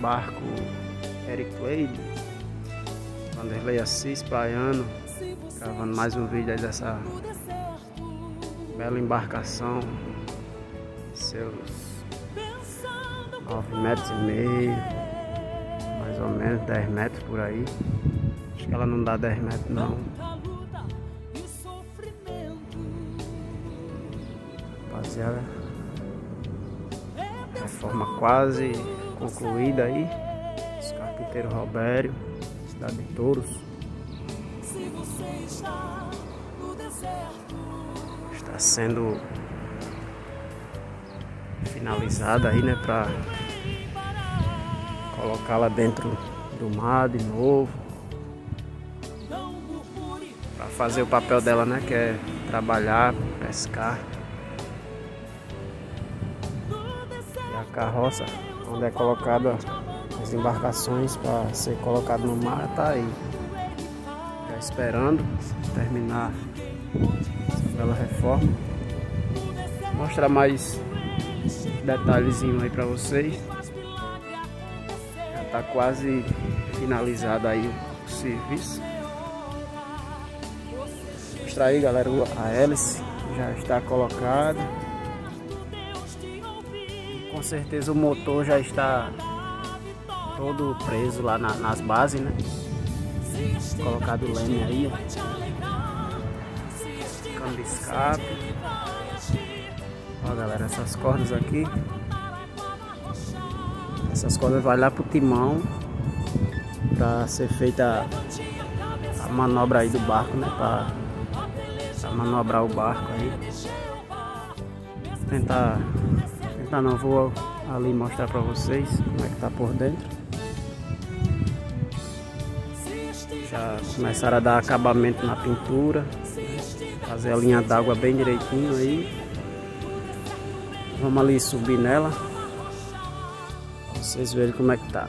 barco Eric Wade, Vanderlei Assis Praiano, gravando mais um vídeo aí dessa bela embarcação, seus 9 metros e meio, mais ou menos 10 metros por aí. Acho que ela não dá 10 metros não. Rapaziada, reforma quase concluída aí. Os carpinteiros Robério, cidade de Touros. Está sendo finalizada aí, né, para colocá-la dentro do mar de novo. Para fazer o papel dela, né, que é trabalhar, pescar. E a carroça onde é colocada as embarcações para ser colocado no mar tá aí. Já esperando terminar essa bela reforma. Vou mostrar mais detalhezinho aí para vocês. Já tá quase finalizado aí o serviço. Vou mostrar aí galera a hélice já está colocada com certeza o motor já está todo preso lá na, nas bases, né? Colocado o leme aí, ó. Câmbio escape. Ó galera, essas cordas aqui. Essas cordas vai lá pro timão para ser feita a manobra aí do barco, né? Para manobrar o barco aí. Tentar Tá não, vou ali mostrar pra vocês como é que tá por dentro. Já começaram a dar acabamento na pintura. Fazer a linha d'água bem direitinho aí. Vamos ali subir nela. Pra vocês verem como é que tá.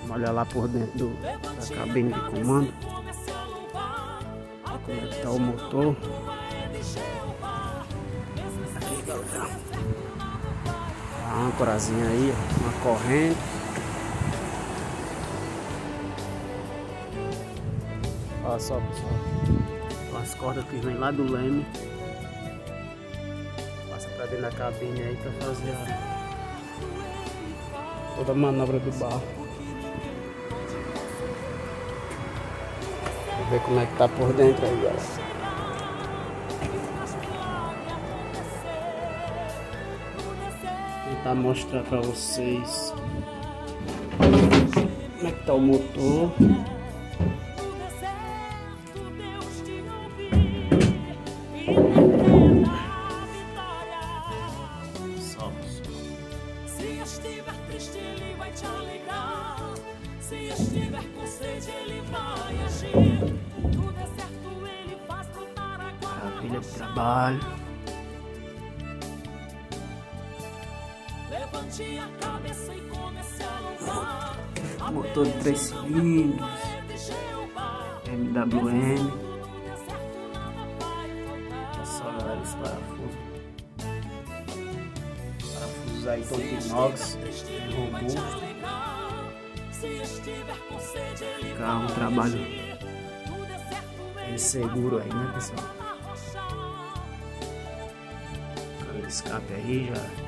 Vamos olhar lá por dentro da cabine de comando. Como é que tá o motor. Aqui galera âncorazinha aí, uma corrente. Olha só pessoal, as cordas que vem lá do leme. Passa pra dentro da cabine aí pra fazer a, toda a manobra do barco. Vamos ver como é que tá por dentro aí galera. Tentar mostrar para vocês como é que tá o motor. Estiver triste, Motor de 3 cilindros. MWM. Olha só galera, esse parafuso. Parafusos aí todo de inox, robusto. Um trabalho bem seguro aí, né pessoal? De escape aí já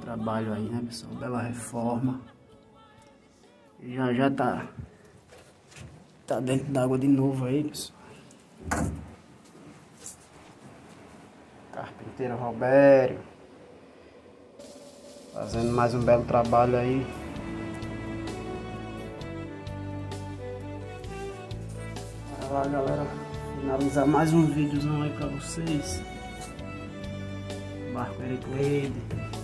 Trabalho aí, né, pessoal? Bela reforma. Já já tá tá dentro d'água de novo aí, pessoal. Carpinteiro Robério. Fazendo mais um belo trabalho aí. Bora lá, galera. Finalizar mais um vídeozão aí pra vocês. Barco Eric Wade.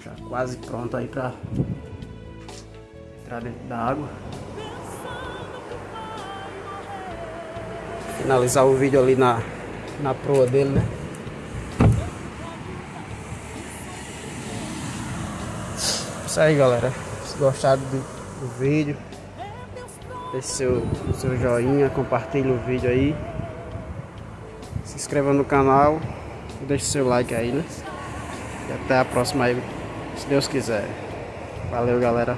Já quase pronto aí pra entrar dentro da água. Finalizar o vídeo ali na, na proa dele, né? Isso aí galera. Se gostaram do, do vídeo, deixe seu, seu joinha, compartilhe o vídeo aí. Se inscreva no canal, deixe seu like aí, né? E até a próxima aí, se Deus quiser. Valeu galera.